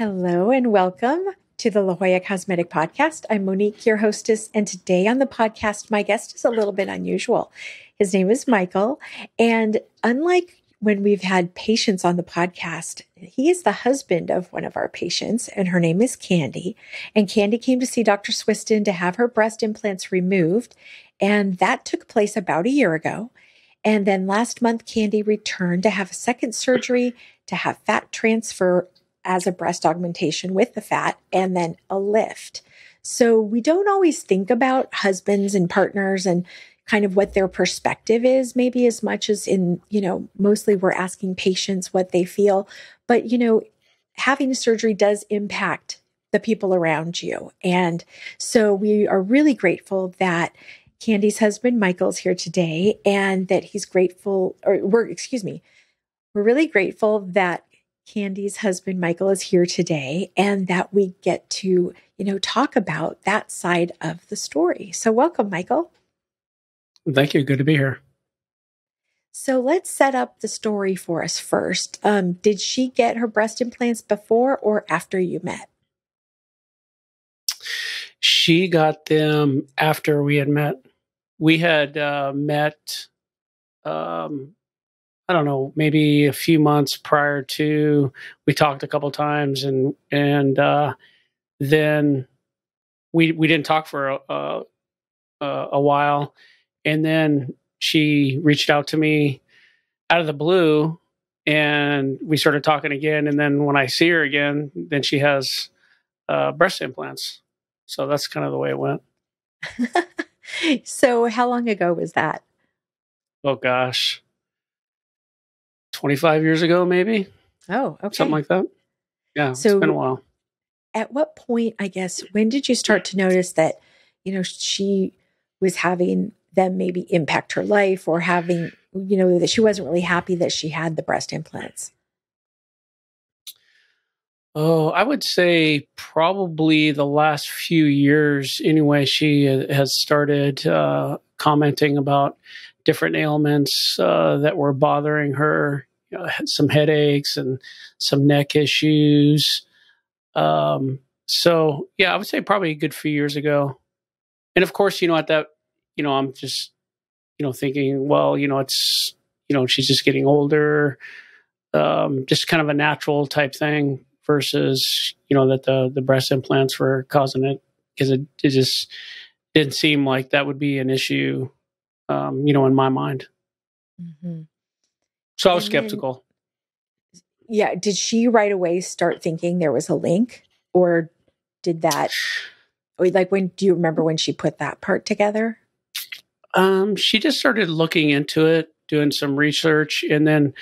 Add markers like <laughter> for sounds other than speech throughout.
Hello and welcome to the La Jolla Cosmetic Podcast. I'm Monique, your hostess, and today on the podcast, my guest is a little bit unusual. His name is Michael, and unlike when we've had patients on the podcast, he is the husband of one of our patients, and her name is Candy. And Candy came to see Dr. Swistun to have her breast implants removed, and that took place about a year ago. And then last month, Candy returned to have a second surgery to have fat transfer as a breast augmentation with the fat and then a lift. So we don't always think about husbands and partners and kind of what their perspective is, maybe as much as in, you know, mostly we're asking patients what they feel. But, you know, having surgery does impact the people around you. And so we are really grateful that Candy's husband, Michael's here today, and that he's grateful, or we're, excuse me, we're really grateful that Candy's husband Michael is here today and that we get to, you know, talk about that side of the story. So welcome, Michael. Thank you. Good to be here. So let's set up the story for us first. Um, did she get her breast implants before or after you met? She got them after we had met. We had uh, met um, I don't know, maybe a few months prior to we talked a couple times and and uh, then we we didn't talk for a, a, a while and then she reached out to me out of the blue and we started talking again and then when I see her again then she has uh, breast implants. So that's kind of the way it went. <laughs> so how long ago was that? Oh gosh 25 years ago, maybe. Oh, okay. Something like that. Yeah. So it's been a while. At what point, I guess, when did you start to notice that, you know, she was having them maybe impact her life or having, you know, that she wasn't really happy that she had the breast implants? Oh, I would say probably the last few years, anyway, she has started uh, commenting about different ailments uh, that were bothering her, you know, some headaches and some neck issues. Um, so yeah, I would say probably a good few years ago. And of course, you know, at that, you know, I'm just, you know, thinking, well, you know, it's, you know, she's just getting older, um, just kind of a natural type thing versus, you know, that the the breast implants were causing it because it, it just didn't seem like that would be an issue um, you know, in my mind. Mm-hmm. So I was and skeptical. Then, yeah. Did she right away start thinking there was a link or did that, like, when do you remember when she put that part together? Um, she just started looking into it, doing some research, and then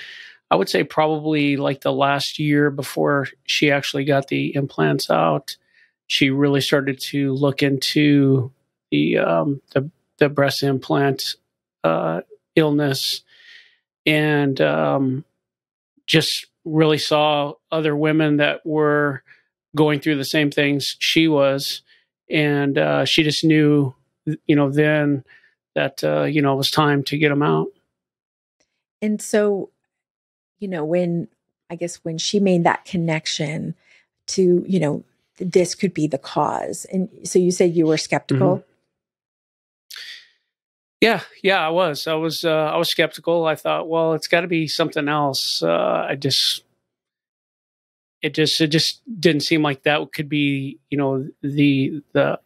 I would say probably like the last year before she actually got the implants out, she really started to look into the um, the the breast implant uh, illness. And um, just really saw other women that were going through the same things she was. And uh, she just knew you know then that uh, you know it was time to get them out. And so you know when i guess when she made that connection to you know this could be the cause. And so you said you were skeptical? Mm-hmm. Yeah, yeah, I was. I was. Uh, I was skeptical. I thought, well, it's got to be something else. Uh, I just, it just, it just didn't seem like that could be, you know, the the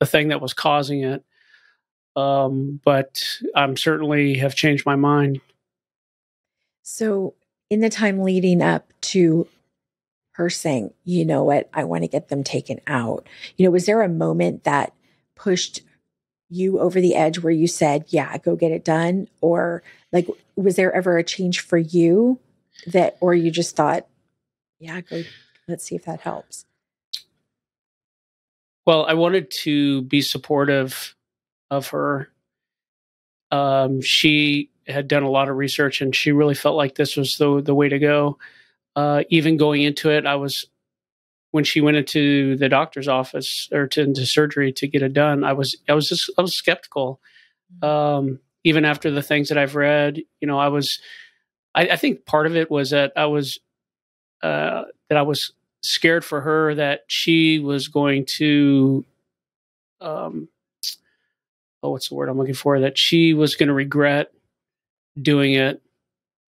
the thing that was causing it. Um, but I'm certainly have changed my mind. So, in the time leading up to her saying, "You know what? I want to get them taken out," you know, was there a moment that pushed you over the edge where you said, yeah, go get it done? Or like, was there ever a change for you that, or you just thought, yeah, go, let's see if that helps? Well, I wanted to be supportive of her. Um, she had done a lot of research and she really felt like this was the, the way to go. Uh, even going into it, I was when she went into the doctor's office or to into surgery to get it done, I was I was just I was skeptical. Mm-hmm. Um, even after the things that I've read, you know, I was I, I think part of it was that I was uh, that I was scared for her that she was going to um oh what's the word i'm looking for that she was going to regret doing it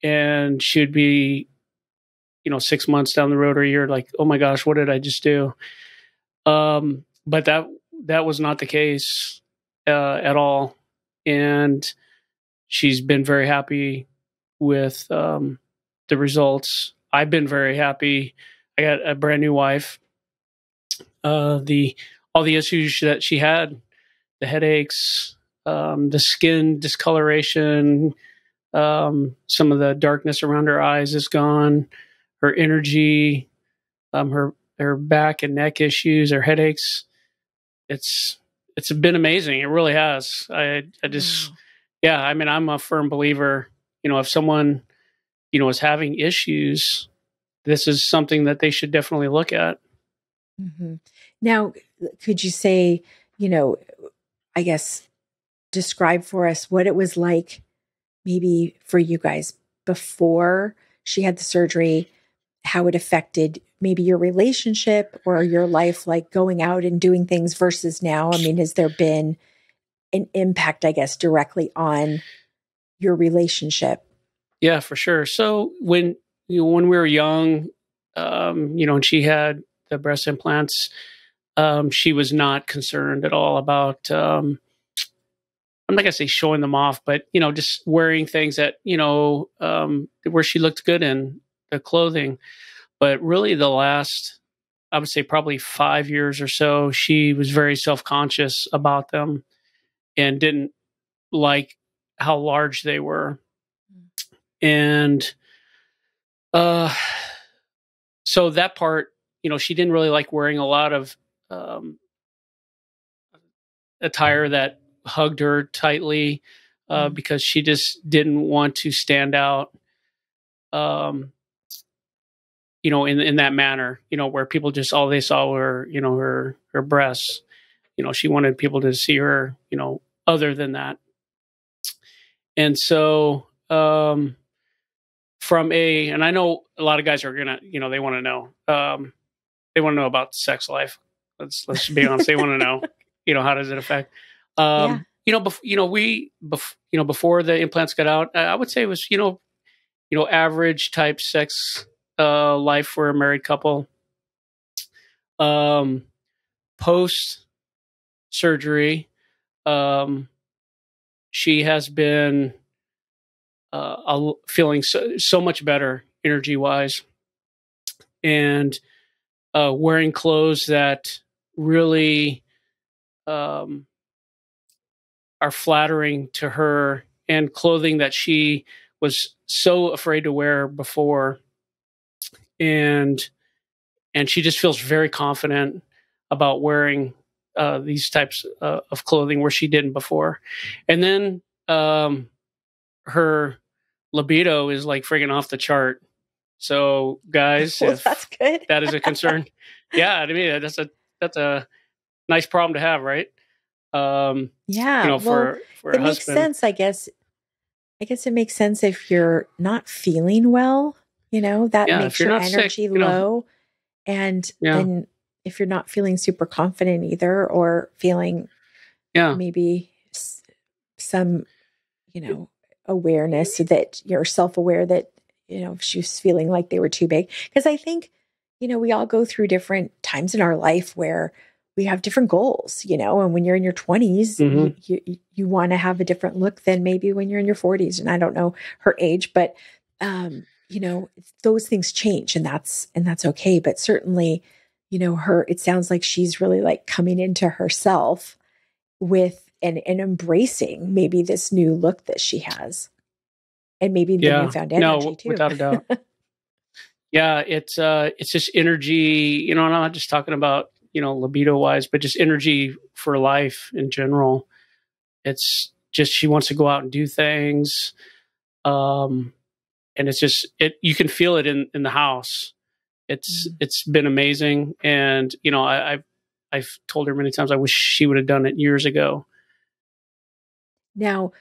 and she would be you know six months down the road or a year like oh my gosh what did i just do? Um but that that was not the case uh, at all. And she's been very happy with um, the results. I've been very happy. I got a brand new wife. Uh, the all the issues that she had the headaches um, the skin discoloration um, some of the darkness around her eyes is gone her energy, um, her her back and neck issues, her headaches. It's it's been amazing. It really has. I I just wow. yeah. I mean, I'm a firm believer. You know, if someone you know is having issues, this is something that they should definitely look at. Mm-hmm. Now, could you say, you know, I guess describe for us what it was like, maybe for you guys before she had the surgery how it affected maybe your relationship or your life, like going out and doing things versus now? I mean, has there been an impact, I guess, directly on your relationship? Yeah, for sure. So when you know, when we were young, um, you know, and she had the breast implants, um, she was not concerned at all about. Um, I'm not gonna say showing them off, but you know, just wearing things that you know um, where she looked good in the clothing. But really, the last, I would say, probably five years or so, she was very self conscious about them and didn't like how large they were. And uh, so that part, you know, she didn't really like wearing a lot of um, attire that hugged her tightly uh, mm. because she just didn't want to stand out. Um, you know, in in that manner, you know, where people just all they saw were, you know, her her breasts. You know, she wanted people to see her, you know, other than that. And so um from a and I know a lot of guys are gonna, you know, they want to know. Um they want to know about sex life. Let's let's be honest. they want to know, you know, how does it affect? Um, yeah. you know, bef- you know, we bef- you know, before the implants got out, I would say it was, you know, you know, average type sex uh, life for a married couple. Um, post surgery, um, she has been uh, feeling so, so much better energy wise and uh, wearing clothes that really um, are flattering to her and clothing that she was so afraid to wear before and and she just feels very confident about wearing uh, these types uh, of clothing where she didn't before. And then um, her libido is like friggin' off the chart. So, guys, <laughs> well, that's good. that is a concern, <laughs> yeah, I mean that's a that's a nice problem to have, right? Um, yeah, you know, for well, for it makes husband. sense, I guess. I guess it makes sense if you're not feeling well you know, that yeah, makes your energy sick, you low. Know. And yeah. then if you're not feeling super confident either or feeling yeah. maybe some, you know, awareness that you're self aware that, you know, she's feeling like they were too big. Because I think, you know, we all go through different times in our life where we have different goals, you know, and when you're in your 20s, mm-hmm. you, you, you want to have a different look than maybe when you're in your 40s. And I don't know her age, but um, you know those things change and that's and that's okay but certainly you know her it sounds like she's really like coming into herself with and and embracing maybe this new look that she has and maybe the yeah. newfound energy no, too. without a doubt. <laughs> Yeah it's uh it's just energy you know i'm not just talking about you know libido wise but just energy for life in general. It's just she wants to go out and do things um and it's just it you can feel it in in the house it's mm-hmm. it's been amazing and you know I, i've i've told her many times i wish she would have done it years ago now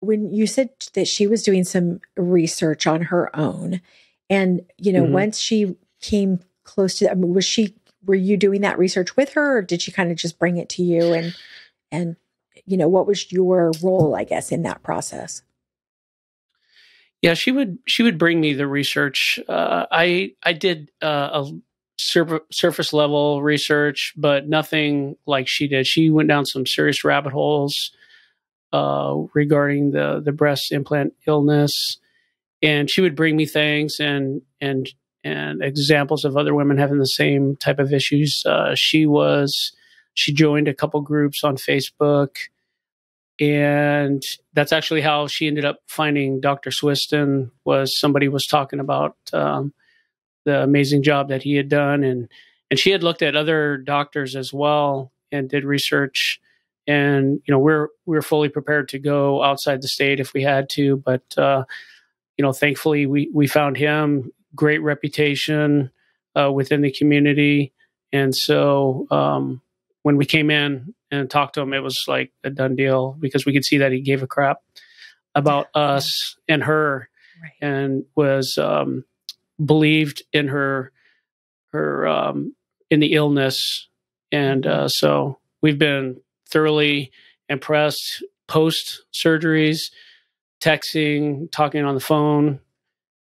when you said that she was doing some research on her own and you know mm-hmm. once she came close to? I mean, was she? Were you doing that research with her, or did she kind of just bring it to you? And and you know, what was your role, I guess, in that process? Yeah, she would she would bring me the research. Uh, I I did uh, a surface level research, but nothing like she did. She went down some serious rabbit holes uh, regarding the the breast implant illness, and she would bring me things and and and examples of other women having the same type of issues. Uh, she was she joined a couple groups on Facebook, and that's actually how she ended up finding Dr. Swistun. Was somebody was talking about um, the amazing job that he had done, and and she had looked at other doctors as well and did research. And you know we're we're fully prepared to go outside the state if we had to, but uh, you know thankfully we we found him great reputation uh, within the community, and so um, when we came in and talked to him, it was like a done deal because we could see that he gave a crap about us and her, right. and was um, believed in her her um, in the illness, and mm-hmm. uh, so we've been thoroughly impressed post surgeries, texting, talking on the phone,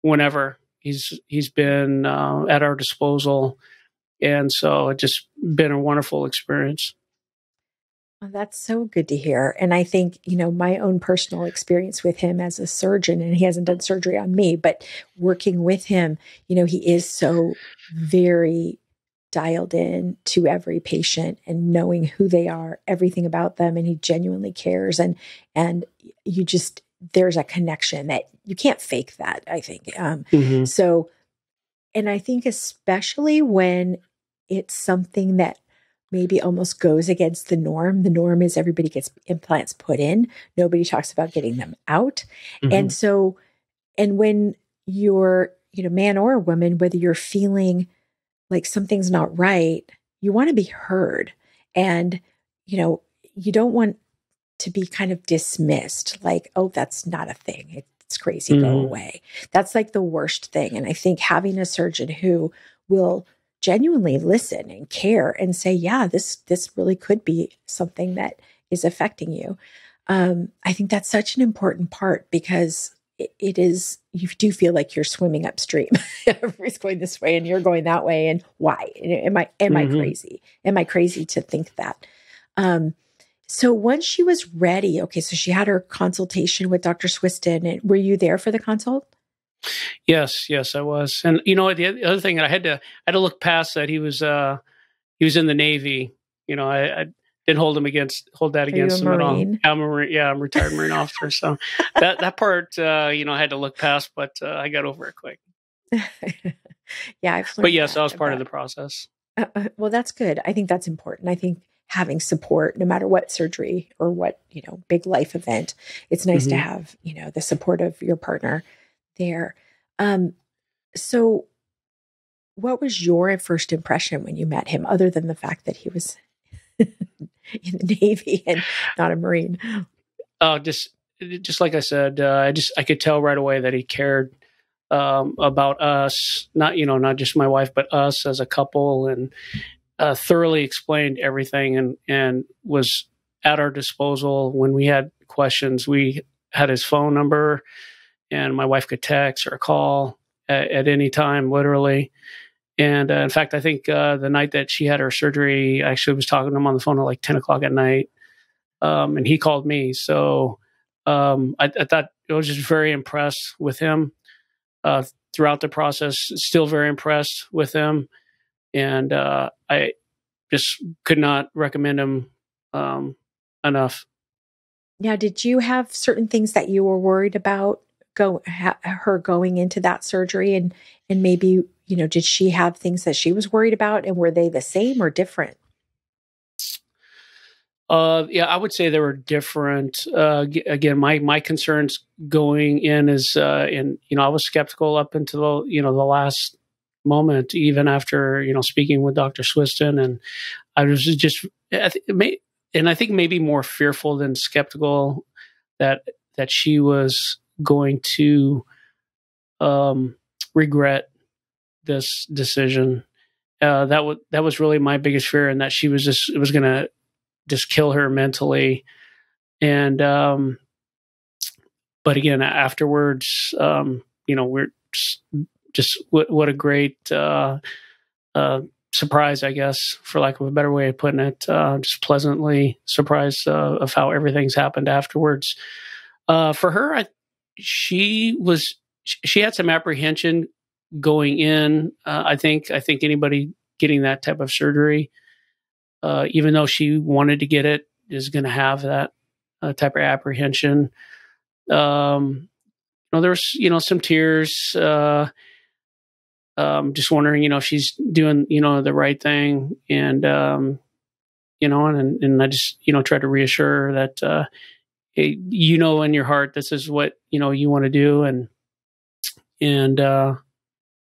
whenever he's he's been uh, at our disposal, and so it's just been a wonderful experience. Well, that's so good to hear. And I think, you know, my own personal experience with him as a surgeon, and he hasn't done surgery on me, but working with him, you know, he is so very dialed in to every patient and knowing who they are, everything about them, and he genuinely cares. And and you just there's a connection that you can't fake that, I think. Um, mm-hmm. so and I think especially when it's something that maybe almost goes against the norm. The norm is everybody gets implants put in, nobody talks about getting them out. Mm-hmm. And so, and when you're, you know, man or woman, whether you're feeling like something's not right, you want to be heard. And, you know, you don't want to be kind of dismissed like, oh, that's not a thing. It's crazy, mm-hmm. go away. That's like the worst thing. And I think having a surgeon who will genuinely listen and care and say, yeah, this this really could be something that is affecting you. Um, I think that's such an important part because it, it is you do feel like you're swimming upstream. <laughs> Everybody's going this way and you're going that way, and why? Am I am mm-hmm. I crazy? Am I crazy to think that? Um, so once she was ready, okay, so she had her consultation with Dr. Swistun. And were you there for the consult? Yes, yes, I was. And you know, the other thing I had to I had to look past that he was uh he was in the Navy. You know, I, I didn't hold him against hold that Are against him Marine? at all. I'm a yeah, I'm a retired Marine <laughs> officer. So that that part, uh, you know, I had to look past, but uh, I got over it quick. <laughs> yeah, I've but yes, that, was part of the process. Uh, uh, well, that's good. I think that's important. I think having support, no matter what surgery or what you know big life event, it's nice mm-hmm. to have you know the support of your partner there. Um, so, what was your first impression when you met him, other than the fact that he was <laughs> in the Navy and not a Marine? Uh, just just like I said, uh, I just I could tell right away that he cared um, about us, not you know not just my wife, but us as a couple, and uh, thoroughly explained everything and and was at our disposal when we had questions. We had his phone number and my wife could text or call at, at any time, literally. And uh, in fact, I think uh, the night that she had her surgery, I actually was talking to him on the phone at like 10 o'clock at night. Um, and he called me. So um, I, I, thought I was just very impressed with him uh, throughout the process, still very impressed with him. And uh, I just could not recommend him um, enough. Now, did you have certain things that you were worried about go ha- her going into that surgery and and maybe you know did she have things that she was worried about and were they the same or different? Uh yeah i would say they were different. Uh again my my concerns going in is uh in you know i was skeptical up until you know the last moment even after you know speaking with dr swistun and i was just I th- and i think maybe more fearful than skeptical that that she was going to um, regret this decision. uh, that was that was really my biggest fear, and that she was just it was gonna just kill her mentally. And um, but again, afterwards, um, you know, we're just, just what, what a great uh, uh, surprise, I guess, for lack of a better way of putting it. Uh, just pleasantly surprised uh, of how everything's happened afterwards. Uh, for her, I, she was she had some apprehension going in. Uh, I think I think anybody getting that type of surgery, uh, even though she wanted to get it, is going to have that uh, type of apprehension. Um, you know, there's you know some tears. Uh, um, just wondering, you know, if she's doing you know the right thing, and um, you know, and and I just you know try to reassure her that uh, you know in your heart this is what you know you want to do, and and uh,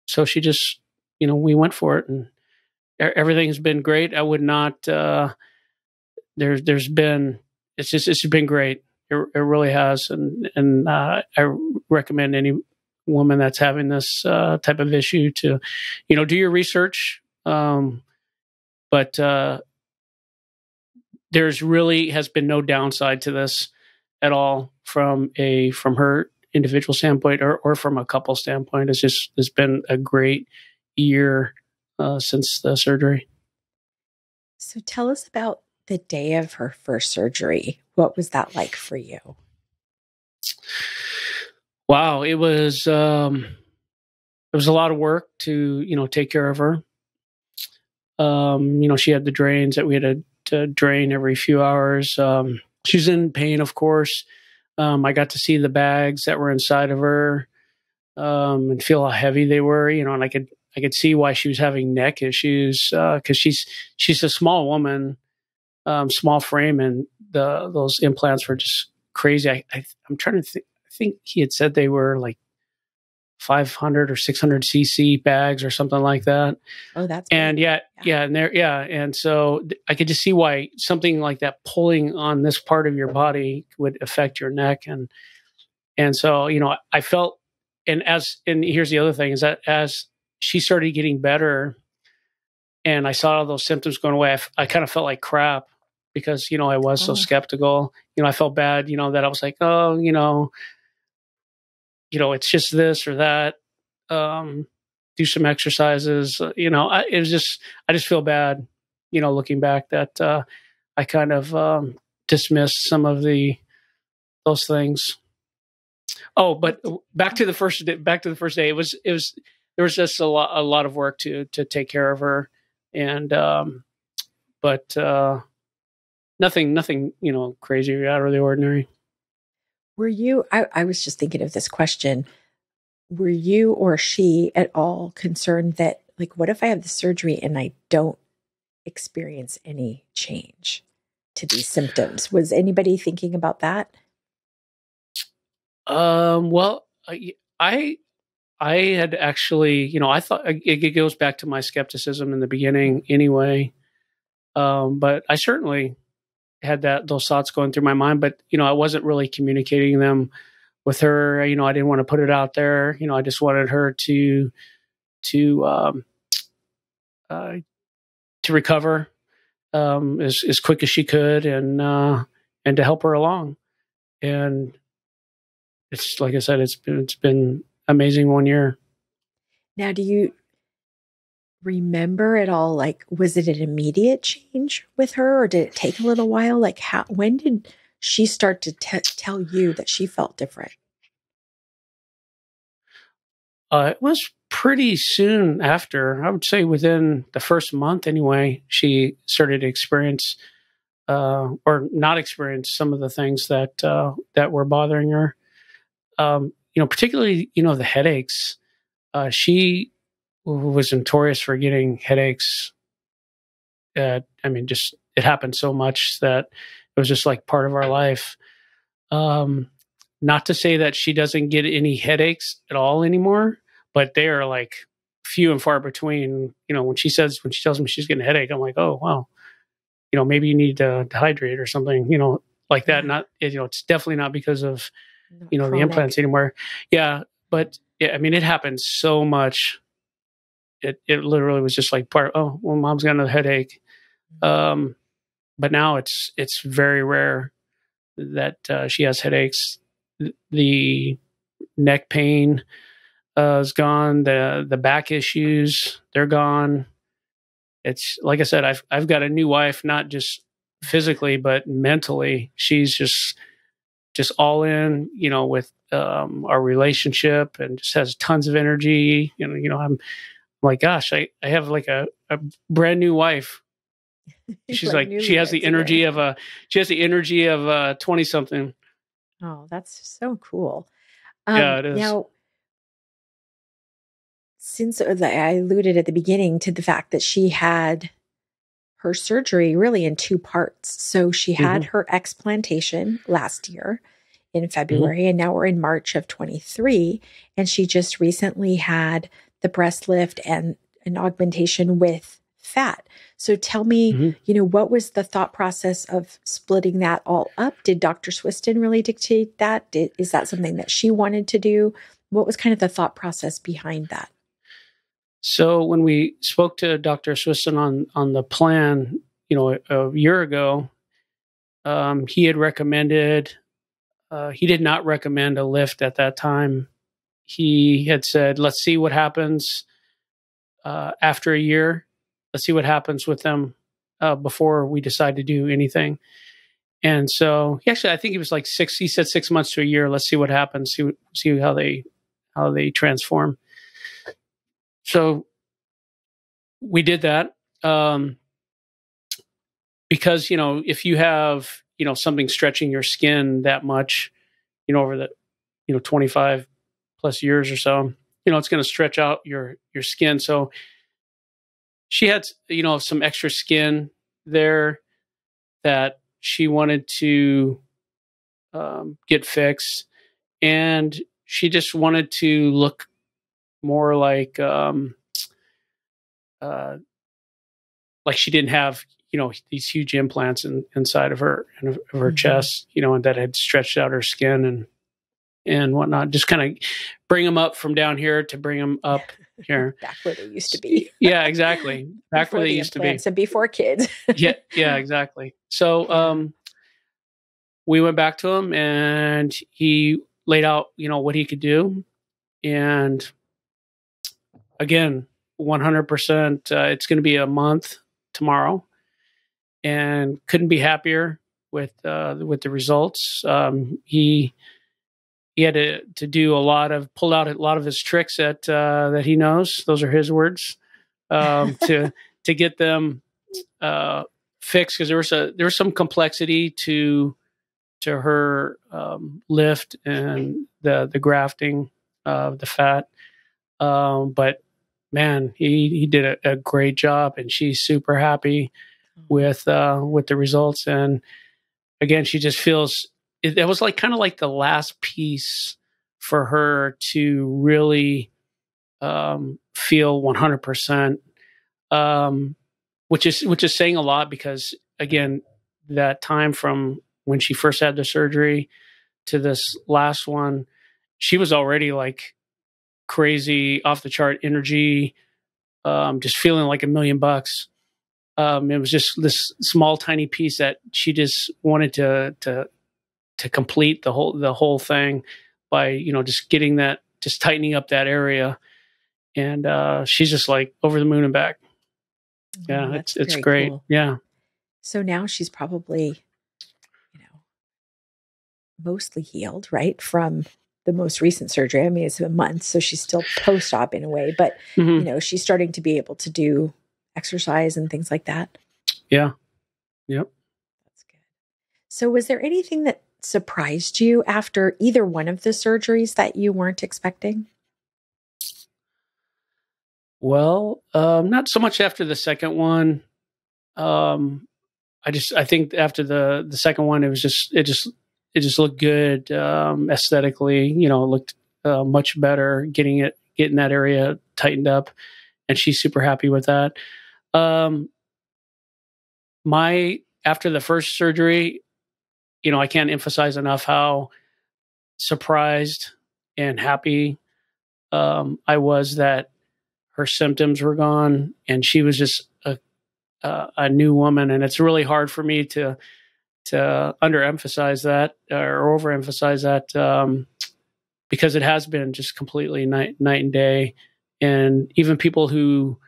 so she just you know we went for it and everything's been great. I would not uh there's there's been it's just it's been great. It, it really has and and uh, i recommend any woman that's having this uh, type of issue to you know do your research um but uh there's really has been no downside to this at all from a from her individual standpoint or, or from a couple standpoint. It's just it's been a great year uh, since the surgery. So tell us about the day of her first surgery. What was that like for you? Wow, it was um, it was a lot of work to you know take care of her. Um, you know, she had the drains that we had to, to drain every few hours. Um, she's in pain, of course. Um, I got to see the bags that were inside of her um, and feel how heavy they were. You know, and I could I could see why she was having neck issues because uh, she's she's a small woman, um, small frame, and the those implants were just crazy. I, I am trying to think. I think he had said they were like 500 or 600 cc bags or something like that. Oh, that's and yeah, yeah, yeah, and there, yeah, and so I could just see why something like that pulling on this part of your body would affect your neck, and and so you know I felt, and as and here's the other thing is that as she started getting better, and I saw all those symptoms going away, I, kind of felt like crap because you know I was so oh. skeptical. You know, I felt bad. You know that I was like, oh, you know you know, it's just this or that. Um, do some exercises. Uh, you know, I, it was just, I just feel bad, you know, looking back that uh, I kind of um, dismissed some of the those things. Oh, but back to the first day, back to the first day. It was it was there was just a lot a lot of work to to take care of her, and um, but uh, nothing nothing you know crazy out of the ordinary. Were you, I, I was just thinking of this question. Were you or she at all concerned that, like, what if I have the surgery and I don't experience any change to these symptoms? Was anybody thinking about that? Um, well, I, I had actually, you know, I thought it goes back to my skepticism in the beginning anyway. Um, but I certainly had that those thoughts going through my mind, but you know, I wasn't really communicating them with her. You know, I didn't want to put it out there. You know, I just wanted her to to um, uh, to recover um, as as quick as she could, and uh, and to help her along. And it's like I said, it's been it's been amazing one year. Now, do you remember at all like was it an immediate change with her or did it take a little while? Like how when did she start to tell you that she felt different? Uh, it was pretty soon after i would say within the first month anyway she started to experience uh, or not experience some of the things that uh, that were bothering her. Um, you know particularly you know the headaches. Uh, she was notorious for getting headaches. Uh, I mean, just it happened so much that it was just like part of our life. Um, not to say that she doesn't get any headaches at all anymore, but they are like few and far between. You know, when she says when she tells me she's getting a headache, I'm like, oh wow, you know, maybe you need to, dehydrate or something. You know, like that. Not you know, it's definitely not because of you know chronic. the implants anymore. Yeah, but yeah, I mean, it happens so much it it literally was just like part. Oh, well, mom's got a headache. Mm-hmm. Um, but now it's it's very rare that uh, she has headaches. The neck pain uh, is gone. The the back issues they're gone. It's like I said, I've I've got a new wife, not just physically but mentally. She's just just all in, you know, with um, our relationship, and just has tons of energy. You know, you know, I'm, Like, gosh, I I have like a, a brand new wife. <laughs> She's like, like she has the energy of a she has the energy of a twenty something. Oh, that's so cool. Um, yeah, it is. Now, since uh, I alluded at the beginning to the fact that she had her surgery really in two parts. So she had mm-hmm. her explantation last year in mm-hmm. February, mm-hmm. and now we're in March of 23. And she just recently had the breast lift and an augmentation with fat. So tell me, mm-hmm. you know, what was the thought process of splitting that all up? Did Dr. Swistun really dictate that? Did, is that something that she wanted to do? What was kind of the thought process behind that? So when we spoke to Dr. Swistun on on the plan, you know, a, a year ago, um, he had recommended. Uh, he did not recommend a lift at that time. He had said, "Let's see what happens uh, after a year. Let's see what happens with them uh, before we decide to do anything." And so, he actually, I think it was like six. He said six months to a year. Let's see what happens. See see how they how they transform so we did that um, because you know if you have you know something stretching your skin that much you know over the you know 25 plus years or so you know it's going to stretch out your your skin so she had you know some extra skin there that she wanted to um, get fixed and she just wanted to look more like um, uh, like she didn't have you know these huge implants in, inside of her of her mm-hmm. chest, you know, and that had stretched out her skin and and whatnot. Just kind of bring them up from down here to bring them up <laughs> here, back where they used to be. yeah, <laughs> exactly. Back where they the used to be. So before kids. <laughs> yeah, yeah, exactly. So um, we went back to him and he laid out, you know, what he could do, and again, 100%. Uh, it's going to be a month tomorrow, and couldn't be happier with uh, with the results. Um, he he had to, to do a lot of pull out a lot of his tricks that uh, that he knows. Those are his words um, <laughs> to to get them uh, fixed because there was a there was some complexity to to her um, lift and the the grafting of the fat. Um, but man, he he did a, a great job, and she's super happy mm-hmm. with uh, with the results. And again, she just feels it, it was like kind of like the last piece for her to really um, feel 100%, um, which is which is saying a lot because again, that time from when she first had the surgery to this last one, she was already like crazy, off the chart energy, um, just feeling like a million bucks. Um, it was just this small, tiny piece that she just wanted to to to complete the whole the whole thing by you know just getting that just tightening up that area, and uh, she's just like over the moon and back. Oh, yeah, it's it's great. Cool. Yeah. So now she's probably, you know, mostly healed, right, from the most recent surgery. I mean, it's a month, so she's still post op in a way, but mm-hmm. you know, she's starting to be able to do exercise and things like that. Yeah. Yep. That's good. So, was there anything that surprised you after either one of the surgeries that you weren't expecting? Well, um, not so much after the second one. Um, I just I think after the the second one, it was just it just it just looked good um, aesthetically. You know, it looked uh, much better getting it getting that area tightened up, and she's super happy with that. Um, my after the first surgery, you know, I can't emphasize enough how surprised and happy um, I was that her symptoms were gone, and she was just a a new woman. And it's really hard for me to to underemphasize that or overemphasize that um, because it has been just completely night night and day. And even people who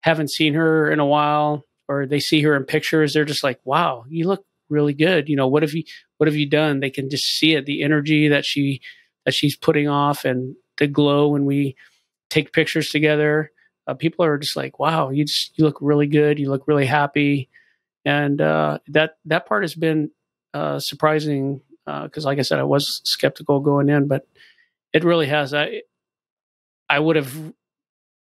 haven't seen her in a while or they see her in pictures, they're just like, "Wow, you look really good." You know, what have you what have you done? They can just see it, the energy that she that she's putting off, and the glow when we take pictures together. Uh, people are just like, "Wow, you just you look really good. You look really happy," and uh, that that part has been uh, surprising because, uh, like I said, I was skeptical going in, but it really has. I I would have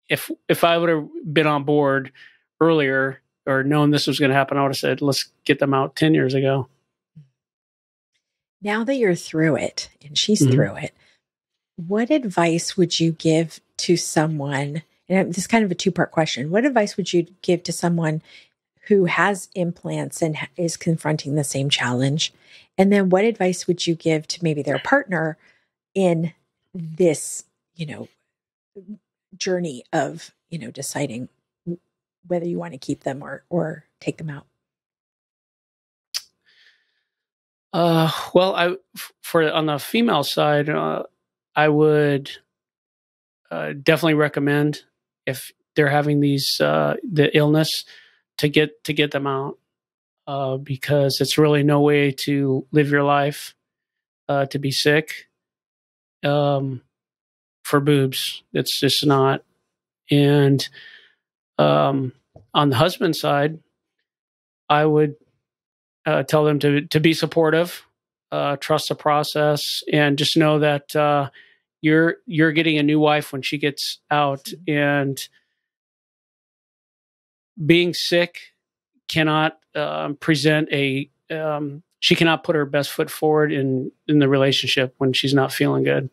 if if I would have been on board earlier or known this was going to happen, I would have said, "Let's get them out ten years ago." Now that you're through it and she's mm-hmm. through it, what advice would you give to someone? And this is kind of a two part question. What advice would you give to someone who has implants and is confronting the same challenge? And then what advice would you give to maybe their partner in this, you know, journey of, you know, deciding whether you want to keep them or or take them out? Uh, well, I for on the female side, uh, I would uh, definitely recommend if they're having these uh, the illness to get to get them out uh, because it's really no way to live your life uh, to be sick um, for boobs. It's just not. And um, on the husband side, I would uh, tell them to to be supportive, uh, trust the process, and just know that uh, you're you're getting a new wife when she gets out, and being sick cannot um, present a um, she cannot put her best foot forward in in the relationship when she's not feeling good.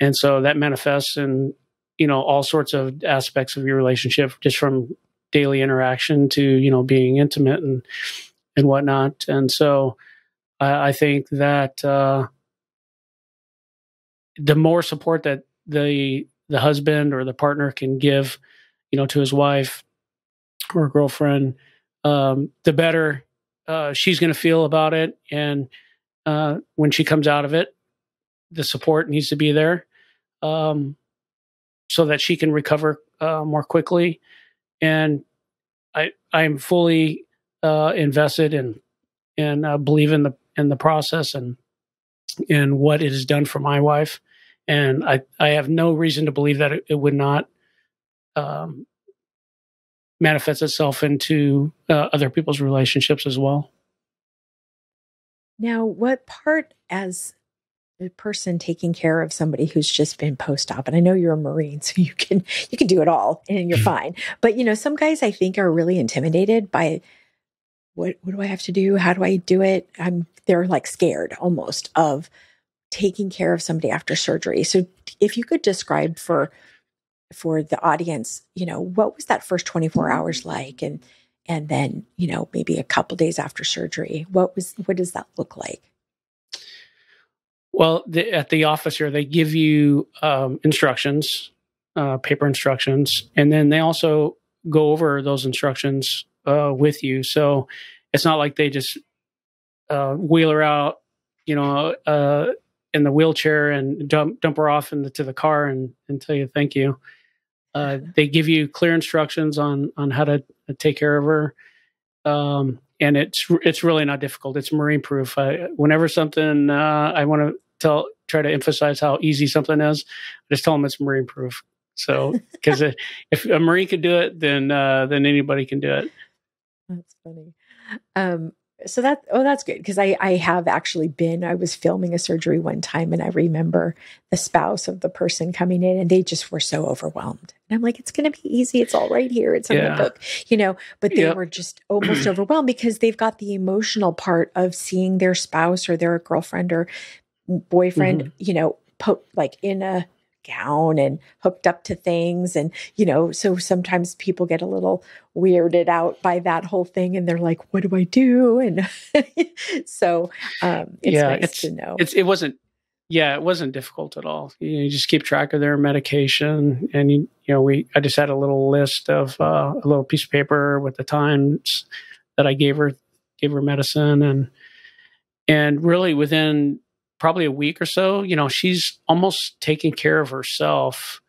And so that manifests in you know all sorts of aspects of your relationship just from daily interaction to you know being intimate and and whatnot. And so i, I think that uh, the more support that the the husband or the partner can give you know to his wife or girlfriend um, the better uh, she's going to feel about it. And uh, when she comes out of it the support needs to be there. Um, so that she can recover uh, more quickly. And I I am fully uh, invested in and uh, believe in the in the process and in what it has done for my wife. And I I have no reason to believe that it, it would not um, manifest itself into uh, other people's relationships as well. Now, what part as a person taking care of somebody who's just been post-op. And i know you're a marine <laughs> so you can you can do it all and you're mm-hmm. fine. But you know some guys i think are really intimidated by what what do i have to do? How do i do it? I'm they're like scared almost of taking care of somebody after surgery. So if you could describe for for the audience you know what was that first 24 hours like? And and then you know maybe a couple days after surgery what was what does that look like well, the, at the office here, they give you um, instructions, uh, paper instructions, and then they also go over those instructions uh, with you. So it's not like they just uh, wheel her out, you know, uh, in the wheelchair and dump dump her off into the car and, and tell you thank you. Uh, they give you clear instructions on on how to take care of her. Um, and it's it's really not difficult. It's marine proof. I, whenever something uh, I want to tell try to emphasize how easy something is. I just tell them it's marine proof. So <laughs> because if a marine can do it, then uh, then anybody can do it. That's funny. Um, so that oh that's good because I I have actually been I was filming a surgery one time and I remember the spouse of the person coming in and they just were so overwhelmed and I'm like it's going to be easy it's all right here it's in yeah. the book you know but they yep. were just almost overwhelmed because they've got the emotional part of seeing their spouse or their girlfriend or boyfriend, mm-hmm. you know, po- like in a gown and hooked up to things. And, you know, so sometimes people get a little weirded out by that whole thing and they're like, what do I do? And <laughs> so um, it's yeah, nice it's, to know. It's, it wasn't, yeah, it wasn't difficult at all. You, know, you, just keep track of their medication, and you, you know, we I just had a little list of uh, a little piece of paper with the times that I gave her gave her medicine, and and really within probably a week or so, you know, she's almost taking care of herself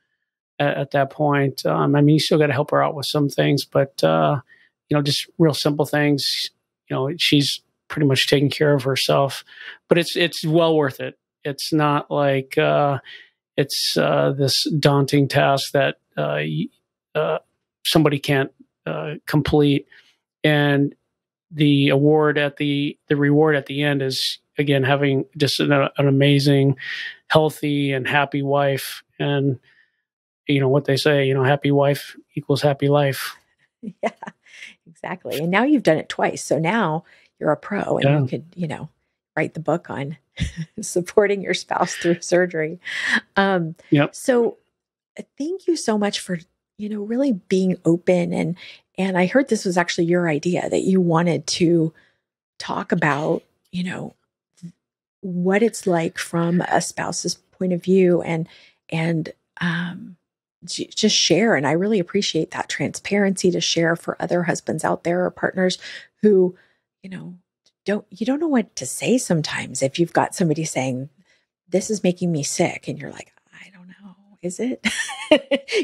at, at that point. Um, I mean, you still got to help her out with some things, but uh, you know, just real simple things. You know, she's pretty much taking care of herself, but it's it's well worth it. It's not like uh, it's uh, this daunting task that uh, uh somebody can't uh, complete, and the award at the the reward at the end is again having just an, an amazing, healthy and happy wife, and you know what they say, you know, happy wife equals happy life. <laughs> Yeah, exactly. And now you've done it twice, so now you're a pro, and yeah. you could, you know, write the book on <laughs> supporting your spouse through surgery. Um, yep. So, uh, thank you so much for you know really being open and and I heard this was actually your idea that you wanted to talk about you know what it's like from a spouse's point of view and and um, just share and i really appreciate that transparency to share for other husbands out there or partners who you know don't you don't know what to say sometimes if you've got somebody saying this is making me sick and you're like i don't know. Is it? <laughs>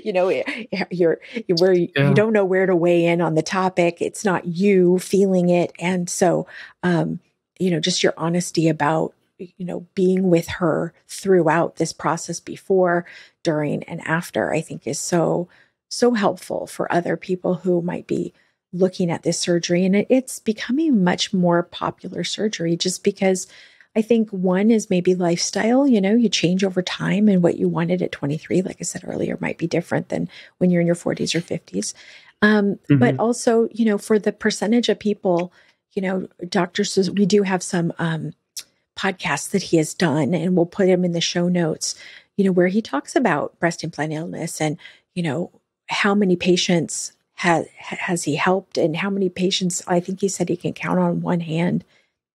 You know you're, you're where you, yeah. you, don't know where to weigh in on the topic. It's not you feeling it. And so um you know just your honesty about you know being with her throughout this process before during and after i think is so so helpful for other people who might be looking at this surgery and it's becoming much more popular surgery just because I think one is maybe lifestyle, you know, you change over time and what you wanted at 23, like I said earlier, might be different than when you're in your 40s or 50s. Um, mm-hmm. But also, you know, for the percentage of people, you know, doctors, we do have some um, podcasts that he has done, and we'll put him in the show notes, you know, where he talks about breast implant illness and, you know, how many patients has has he helped and how many patients i think he said he can count on one hand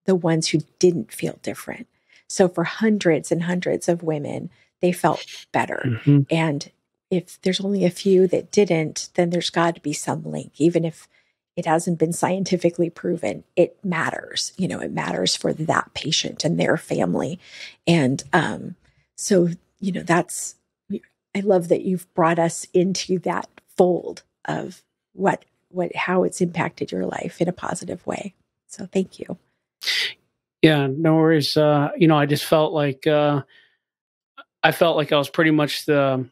the ones who didn't feel different so for hundreds and hundreds of women they felt better mm-hmm. and if there's only a few that didn't then there's got to be some link even if it hasn't been scientifically proven it matters you know it matters for that patient and their family and um so you know that's i love that you've brought us into that fold of what what how it's impacted your life in a positive way. So thank you. Yeah, no worries. Uh, you know, I just felt like uh, I felt like I was pretty much the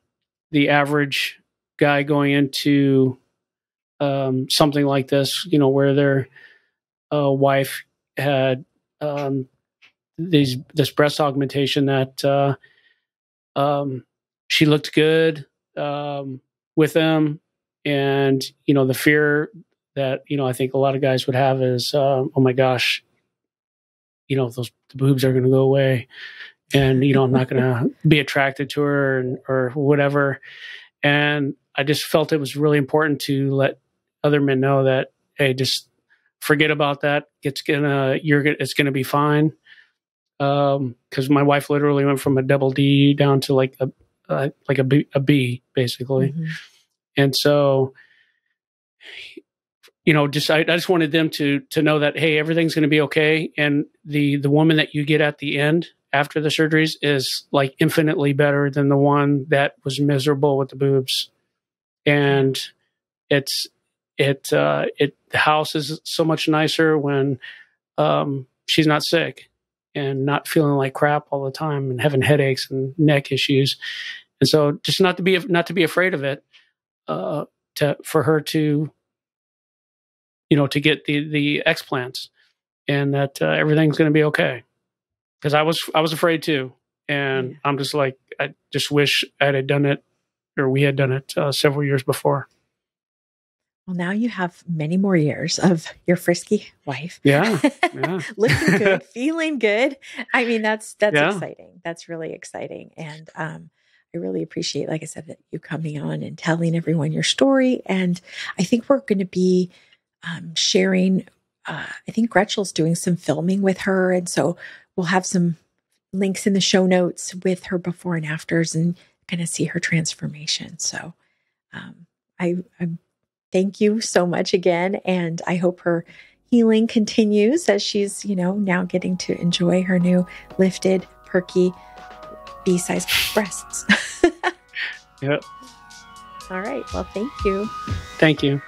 the average guy going into um, something like this. You know, where their uh, wife had um, these this breast augmentation that uh, um, she looked good um, with them and you know the fear that you know I think a lot of guys would have is uh, oh my gosh you know those boobs are going to go away and you know I'm not going to be attracted to her and, or whatever and I just felt it was really important to let other men know that hey just forget about that. It's gonna you're gonna it's gonna be fine. Um because my wife literally went from a double D down to like a uh, like a B, a B basically. Mm-hmm. And so, you know, just I, I just wanted them to to know that hey, everything's going to be okay, and the the woman that you get at the end after the surgeries is like infinitely better than the one that was miserable with the boobs, and it's it uh, it the house is so much nicer when um, she's not sick and not feeling like crap all the time and having headaches and neck issues. And so just not to be not to be afraid of it uh, to for her to you know to get the the explants and that uh, everything's going to be okay. Because i was i was afraid too. And i'm just like i just wish i had done it or we had done it uh, several years before well now you have many more years of your frisky wife yeah, yeah. <laughs> looking good feeling good i mean that's that's yeah. exciting that's really exciting and um I really appreciate, like I said, that you coming on and telling everyone your story. And I think we're going to be um, sharing. Uh, I think Gretchel's doing some filming with her, and so we'll have some links in the show notes with her before and afters and kind of see her transformation. So um, I, I thank you so much again. And I hope her healing continues as she's, you know, now getting to enjoy her new lifted, perky, B sized breasts. <laughs> yep. All right. Well, thank you. Thank you.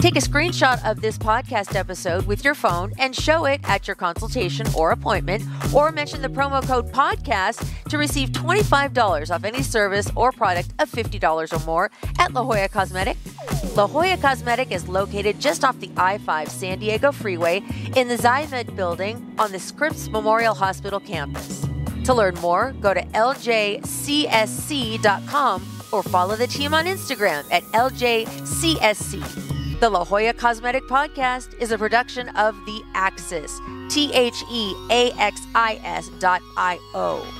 Take a screenshot of this podcast episode with your phone and show it at your consultation or appointment, or mention the promo code PODCAST to receive $25 off any service or product of $50 or more at La Jolla Cosmetic. La Jolla Cosmetic is located just off the I 5 San Diego Freeway in the Ximed building on the Scripps Memorial Hospital campus. To learn more, go to ljcsc.com or follow the team on Instagram at ljcsc. The La Jolla Cosmetic Podcast is a production of The Axis, T H E A X I S dot I O.